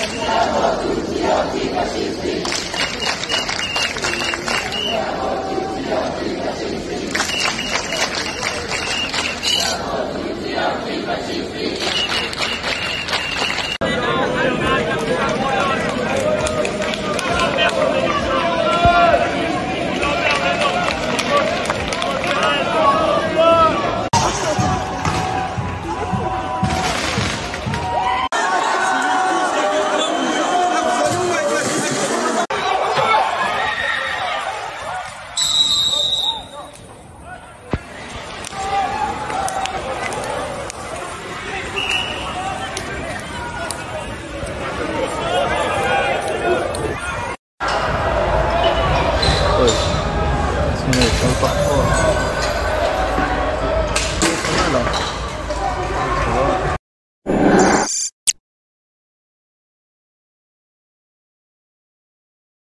打好自己，自己的信心。没有也成了。